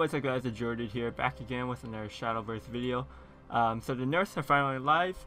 what's up guys, it's Jordan here, back again with another Shadowverse video. Um, so the nerfs are finally live.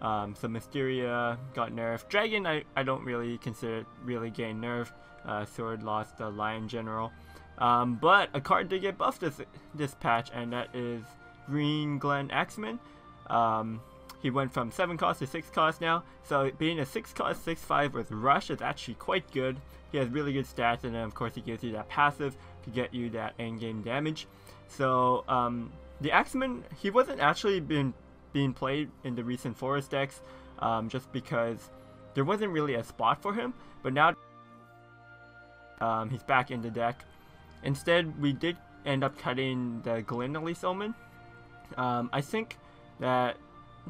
Um, so Mysteria got nerfed. Dragon I, I don't really consider it really getting nerfed. Uh, Sword lost the Lion General. Um, but a card did get buffed this, this patch and that is Green Glen Axeman. Um, he went from 7 cost to 6 cost now, so being a 6 cost 6-5 with Rush is actually quite good. He has really good stats and then of course he gives you that passive to get you that end-game damage. So um, the Axeman, he wasn't actually been being played in the recent Forest decks um, just because there wasn't really a spot for him, but now um, he's back in the deck. Instead, we did end up cutting the Glenelise Omen. Um, I think that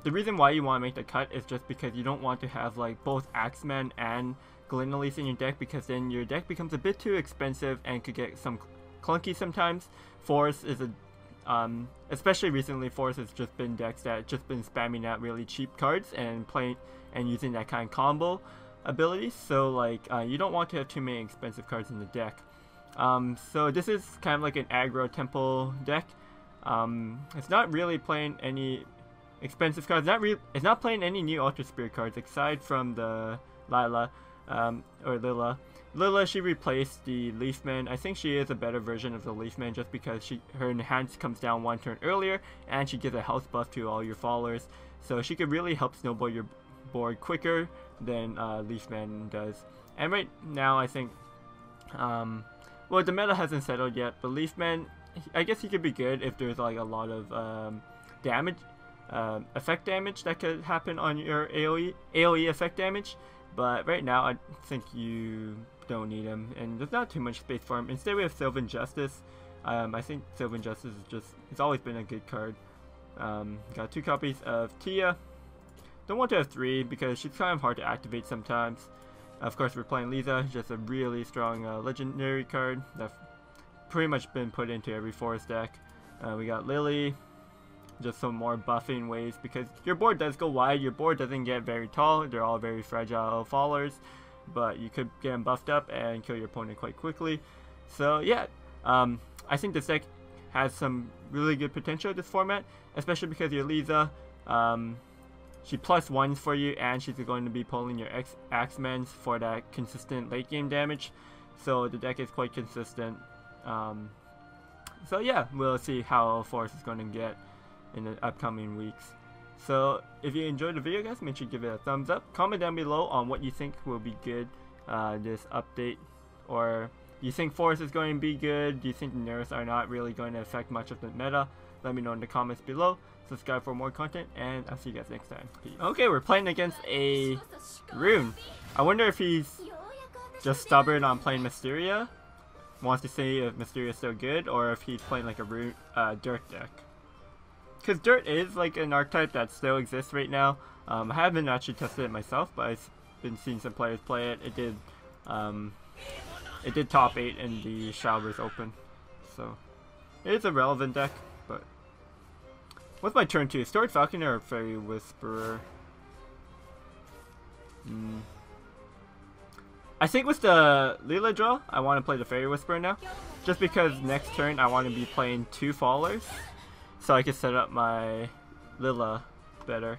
the reason why you want to make the cut is just because you don't want to have like both Axeman and Glenelise in your deck because then your deck becomes a bit too expensive and could get some clunky sometimes. Forest is a um, especially recently, Forest has just been decks that just been spamming out really cheap cards and playing and using that kind of combo ability. So like, uh, you don't want to have too many expensive cards in the deck. Um, so this is kind of like an aggro tempo deck. Um, it's not really playing any expensive cards. Not re it's not playing any new Altersphere cards aside from the Lila um, or Lila. Lila, she replaced the Leafman. I think she is a better version of the Leafman just because she her enhance comes down one turn earlier and she gives a health buff to all your followers. So she could really help snowball your board quicker than uh, Leafman does. And right now, I think, um, well, the meta hasn't settled yet, but Leafman, I guess he could be good if there's like a lot of um, damage, uh, effect damage that could happen on your AoE, AoE effect damage. But right now, I think you don't need him, and there's not too much space for him. Instead, we have Sylvan Justice. Um, I think Sylvan Justice is just, it's always been a good card. Um, got two copies of Tia. Don't want to have three because she's kind of hard to activate sometimes. Of course, we're playing Lisa, just a really strong uh, legendary card that's pretty much been put into every forest deck. Uh, we got Lily, just some more buffing ways because your board does go wide, your board doesn't get very tall, they're all very fragile followers, but you could get them buffed up and kill your opponent quite quickly. So yeah, um, I think this deck has some really good potential this format, especially because your Lisa, um, she plus ones for you and she's going to be pulling your X Axemans for that consistent late game damage. So the deck is quite consistent. Um, so yeah, we'll see how Forest is going to get in the upcoming weeks. So if you enjoyed the video guys, make sure to give it a thumbs up. Comment down below on what you think will be good uh, this update. Or do you think Forest is going to be good? Do you think nerfs are not really going to affect much of the meta? Let me know in the comments below. Subscribe for more content and I'll see you guys next time. Peace. Okay, we're playing against a Rune. I wonder if he's just stubborn on playing Mysteria. Wants to see if Mysteria is still good or if he's playing like a Rune, uh, Dirt deck because Dirt is like an archetype that still exists right now. Um, I haven't actually tested it myself, but I've been seeing some players play it. It did, um, it did top eight in the Showers Open, so it is a relevant deck. But what's my turn two? Storied Falconer or Fairy Whisperer? Hmm. I think with the Lila draw, I want to play the Fairy Whisperer now. Just because next turn I want to be playing two Fallers so I can set up my Lila better.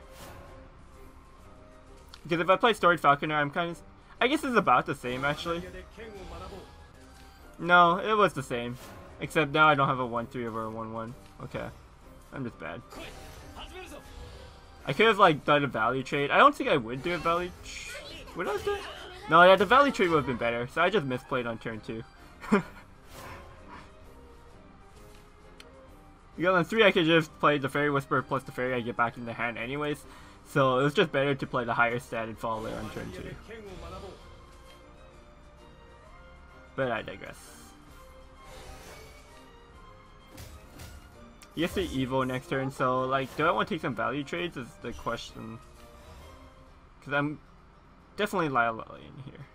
Because if I play Storied Falconer, I'm kind of... I guess it's about the same, actually. No, it was the same. Except now I don't have a 1-3 over a 1-1. Okay. I'm just bad. I could have, like, done a value trade. I don't think I would do a value... Would I do No, yeah, the value trade would have been better. So I just misplayed on turn 2. Because on 3 I could just play the Fairy Whisper plus the Fairy I get back in the hand anyways. So it was just better to play the higher statted Follower on turn 2. But I digress. He has to Evo next turn, so like, do I want to take some value trades is the question. Because I'm definitely Lila in here.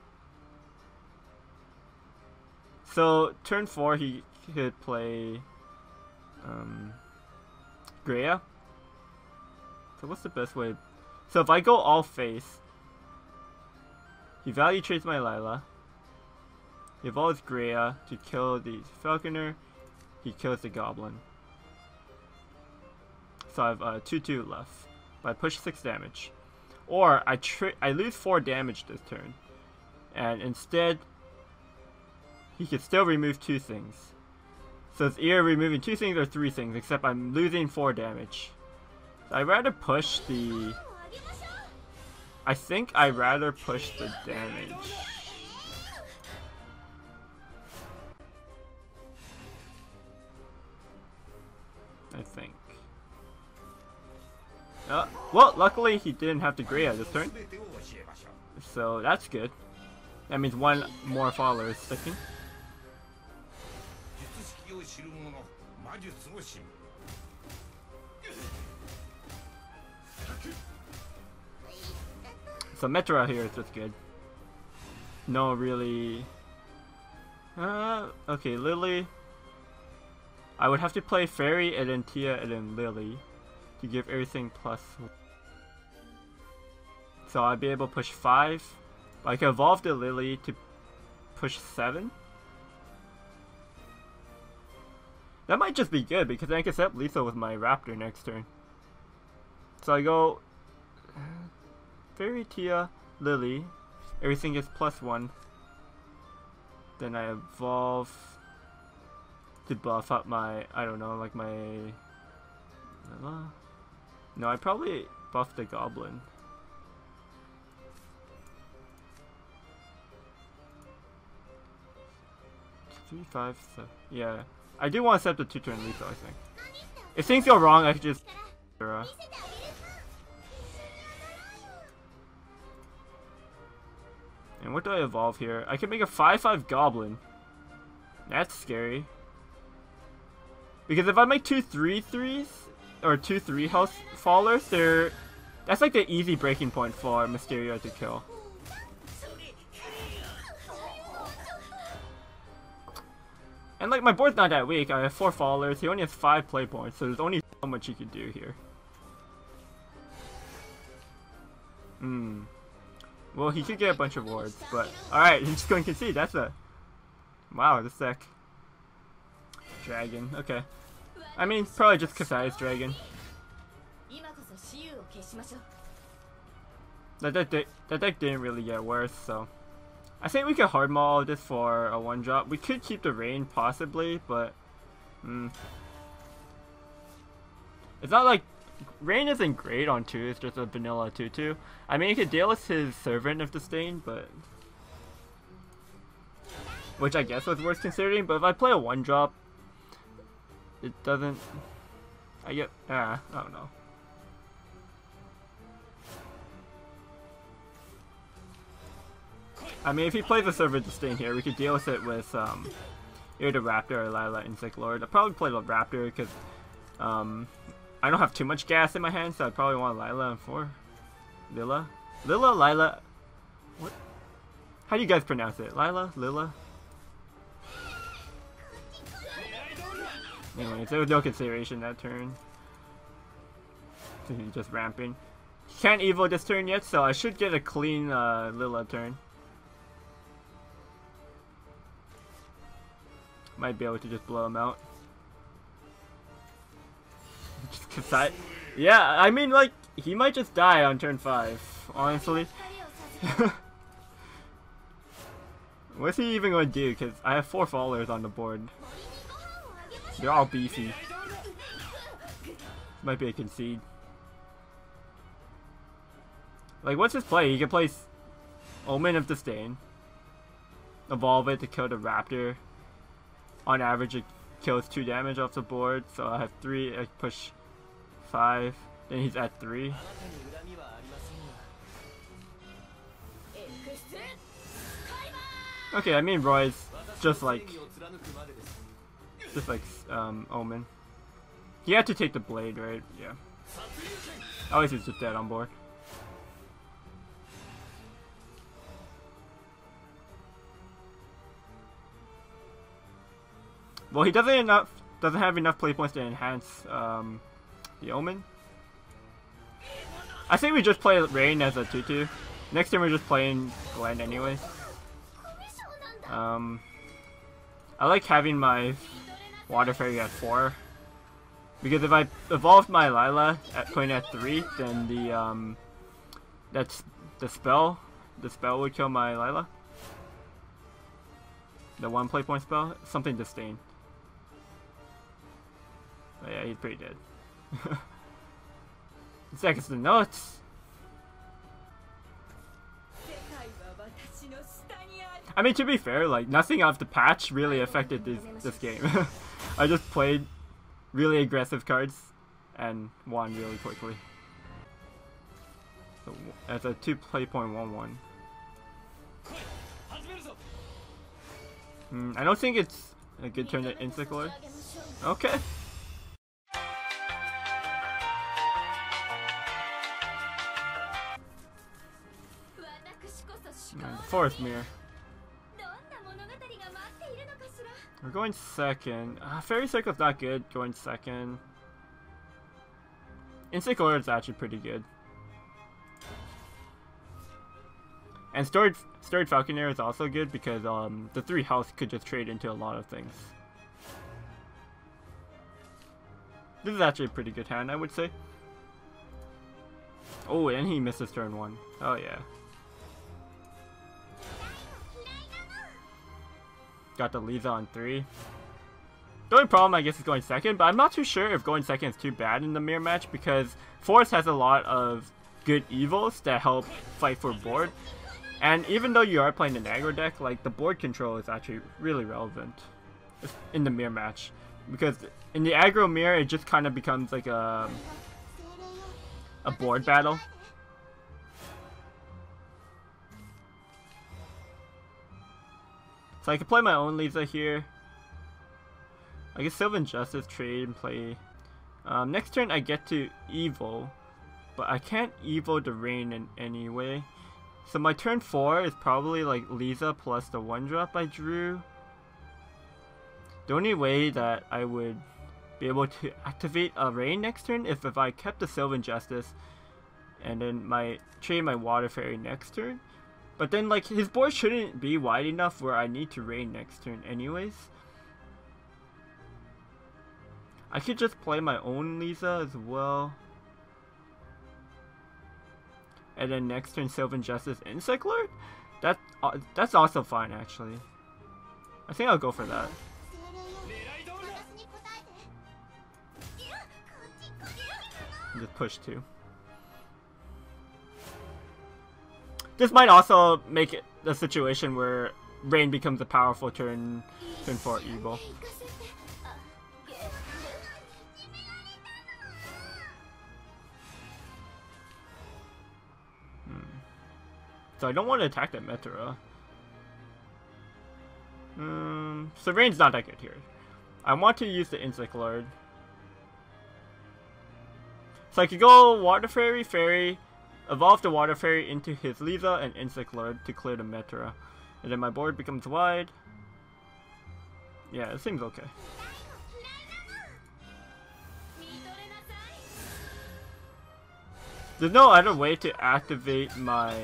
So, turn 4 he could play um, Greya. So what's the best way? So if I go all face, he value trades my Lila. He evolves Greya to kill the Falconer, he kills the goblin. So I have 2-2 uh, left. But I push 6 damage. Or I I lose 4 damage this turn. And instead, he can still remove 2 things. So it's either removing 2 things or 3 things, except I'm losing 4 damage. So I'd rather push the... I think I'd rather push the damage. I think. Uh, well, luckily he didn't have to gray at this turn. So that's good. That means one more follower is sticking. So Metra here is just good. No really... Uh, okay, Lily. I would have to play Fairy and then Tia and then Lily to give everything plus. So I'd be able to push 5. I can evolve the Lily to push 7. That might just be good because I can set lethal with my Raptor next turn. So I go Fairy Tia, Lily, everything is plus 1. Then I evolve to buff up my, I don't know, like my... No, I probably buff the goblin. Three, five, seven. Yeah. I do want to set the two turn lethal, I think. If things go wrong, I could just... And what do I evolve here? I can make a 5-5 goblin. That's scary. Because if I make two three threes or two three house fallers, they're that's like the easy breaking point for Mysteria to kill. And like my board's not that weak. I have four followers, He only has five play points, so there's only so much he can do here. Hmm. Well, he could get a bunch of wards, but alright, he's just going to concede. That's a wow. This deck. Dragon. Okay. I mean, probably just Kasai's dragon. That deck, that deck didn't really get worse, so... I think we could hard maul this for a one drop. We could keep the rain possibly, but... Mm. It's not like... Rain isn't great on 2, it's just a vanilla 2-2. I mean, he could deal with his Servant of Disdain, but... Which I guess was worth considering, but if I play a one drop, it doesn't... I get... Ah, I don't know. I mean, if he plays a Servant Disdain here, we could deal with it with um, either the Raptor or Lyla Insect Lord. I'd probably play the Raptor because um, I don't have too much gas in my hand, so I'd probably want Lyla and 4. Lila? Lila? Lila? What? How do you guys pronounce it? Lila? Lila? Anyways, there was no consideration that turn. Just ramping. Can't evil this turn yet, so I should get a clean uh, Lila turn. Might be able to just blow him out. just cause I... Yeah, I mean, like, he might just die on turn 5, honestly. What's he even going to do? Because I have 4 followers on the board. They're all beefy. Might be a concede. Like, what's his play? He can play Omen of Disdain. Evolve it to kill the Raptor. On average, it kills 2 damage off the board. So I have 3, I push 5. Then he's at 3. Okay, I mean Roy's just like just like um, Omen. He had to take the blade, right? Yeah. Always is just dead on board. Well, he doesn't enough doesn't have enough play points to enhance um, the Omen. I think we just play Rain as a 2-2. Next time we're just playing Glenn anyway. Um, I like having my Water Fairy at 4. Because if I evolved my Lila at point at 3, then the, um, that's the spell, the spell would kill my Lila. The one play point spell, something disdain. Oh yeah, he's pretty dead. Seconds to nuts. I mean, to be fair, like nothing of the patch really affected this this game. I just played really aggressive cards and won really quickly. So, a two play point one one. Mm, I don't think it's a good turn to Insect. Okay. Fourth mirror. We're going second. Uh, Fairy Circle's not good, going second. Insect is actually pretty good. And Storied, Storied Falconer is also good because um, the three health could just trade into a lot of things. This is actually a pretty good hand, I would say. Oh, and he misses turn one. Oh yeah. Got the Liza on three. The only problem, I guess, is going second, but I'm not too sure if going second is too bad in the mirror match because Forest has a lot of good evils that help fight for board. And even though you are playing an aggro deck, like the board control is actually really relevant in the mirror match. Because in the aggro mirror, it just kind of becomes like a, a board battle. So I can play my own Lisa here. I guess Sylvan Justice trade and play. Um, next turn I get to Evo, but I can't Evo the Rain in any way. So my turn 4 is probably like Lisa plus the 1 drop I drew. The only way that I would be able to activate a Rain next turn is if I kept the Sylvan Justice and then my trade my Water Fairy next turn. But then, like, his board shouldn't be wide enough where I need to rain next turn anyways. I could just play my own Lisa as well. And then next turn Sylvan Justice Insect Lord? That, uh, that's also fine, actually. I think I'll go for that. Just push two. This might also make it the situation where Rain becomes a powerful turn, turn 4 evil. Hmm. So I don't want to attack that Metra. Um, so Rain's not that good here. I want to use the Insect Lord. So I could go Water Fairy, Fairy, Evolve the Water Fairy into his Liza and Insect Lord to clear the Metra. And then my board becomes wide. Yeah, it seems okay. There's no other way to activate my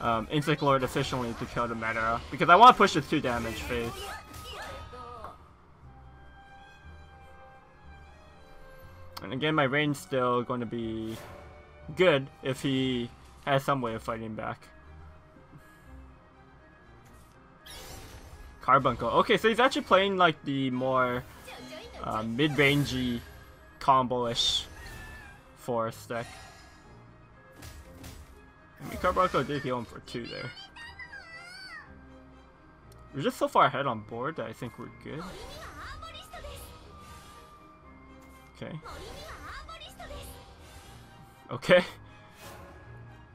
um, Insect Lord efficiently to kill the Metra because I want to push the 2 damage phase. And again, my range still going to be good if he has some way of fighting back. Carbuncle. Okay, so he's actually playing like the more uh, mid-rangey combo-ish forest deck. I mean, Carbuncle did heal him for two there. We're just so far ahead on board that I think we're good. Okay. Okay.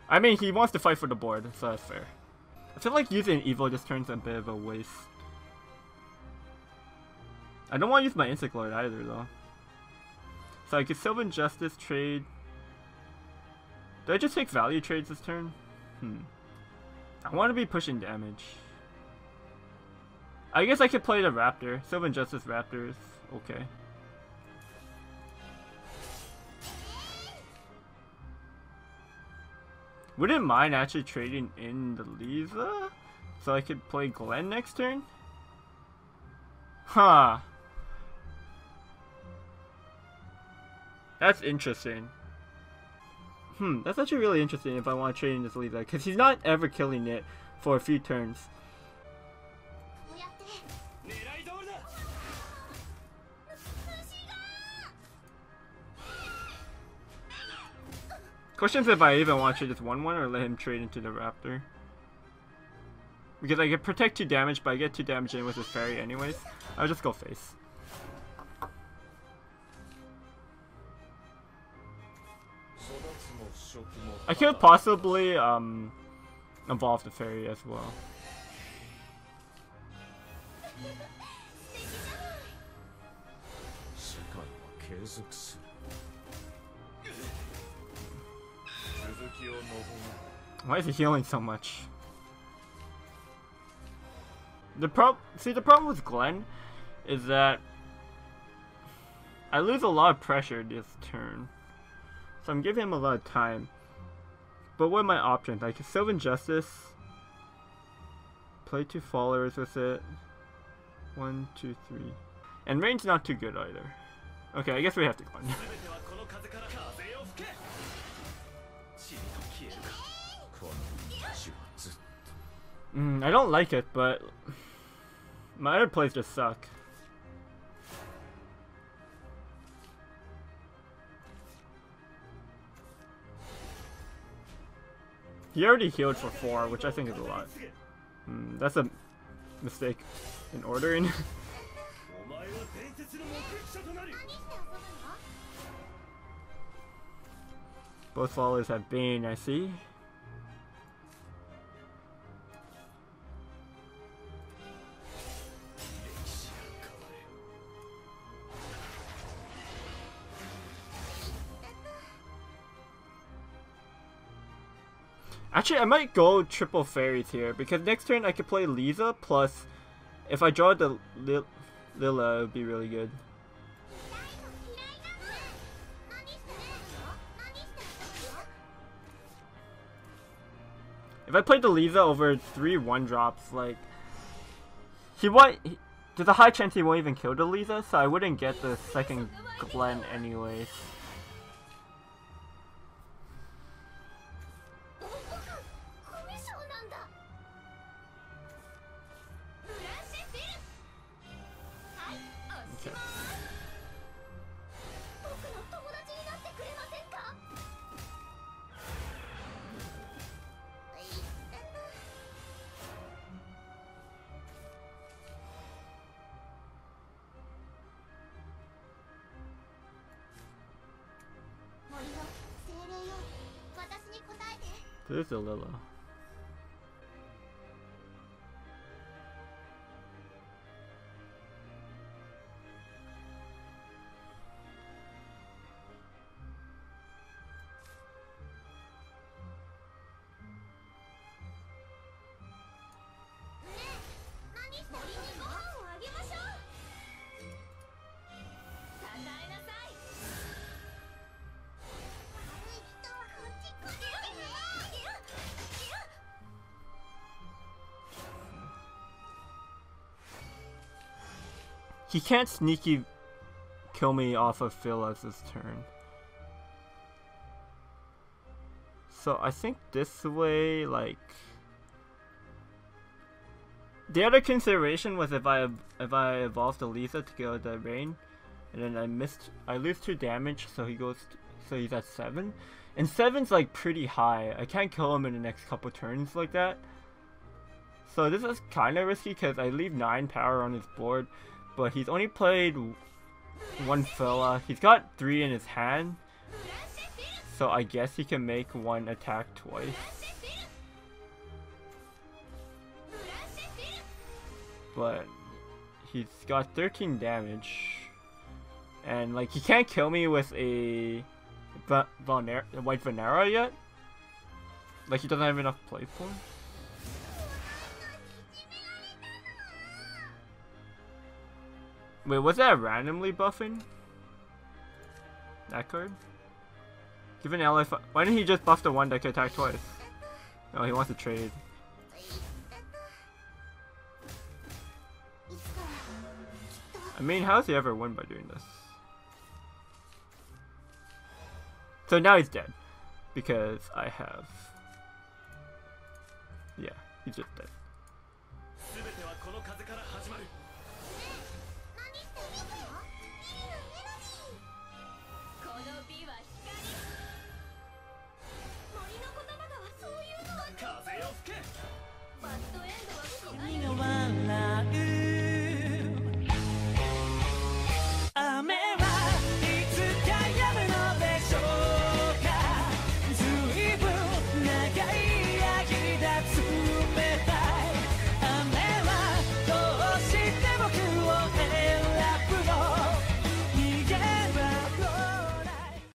I mean, he wants to fight for the board, so that's fair. I feel like using Evil just turns a bit of a waste. I don't want to use my Insect Lord either, though. So I could Sylvan Justice trade. Do I just take value trades this turn? Hmm. I want to be pushing damage. I guess I could play the Raptor. Sylvan Justice Raptors. Okay. Wouldn't mind actually trading in the Liza, so I could play Glenn next turn. Huh. That's interesting. Hmm, that's actually really interesting if I want to trade in this Lisa, because he's not ever killing it for a few turns. Questions if I even want to just 1-1 or let him trade into the Raptor. Because I get protect 2 damage, but I get 2 damage in with his fairy anyways. I'll just go face. I could possibly um, evolve the fairy as well. Why is he healing so much? The prob see the problem with Glenn is that I lose a lot of pressure this turn. So I'm giving him a lot of time. But what are my options? I can Sylvan Justice. Play two followers with it. One, two, three. And range not too good either. Okay, I guess we have to Glenn. Mm, I don't like it, but my other plays just suck. He already healed for 4, which I think is a lot. Mm, that's a mistake in ordering. Both followers have Bane, I see. Actually, I might go triple fairies here, because next turn I could play Lisa, plus if I draw the Lil Lila, it would be really good. If I played the Lisa over three one drops, like he he, there's a high chance he won't even kill the Lisa, so I wouldn't get the second Glenn anyways. He can't sneaky kill me off of Phyllis this turn. So I think this way, like... The other consideration was if I if I evolved Elisa to go the rain, and then I missed, I lose two damage, so he goes, to, so he's at seven, and seven's like pretty high. I can't kill him in the next couple turns like that. So this is kind of risky because I leave nine power on his board, but he's only played one fella. He's got three in his hand, so I guess he can make one attack twice. But he's got 13 damage, and like he can't kill me with a White Vanera yet. Like he doesn't have enough play points. Wait, was that randomly buffing? That card? Give an ally Why didn't he just buff the one that could attack twice? Oh, he wants to trade. I mean, how's he ever win by doing this? So now he's dead. Because I have... Yeah, he's just dead. 何がワンランク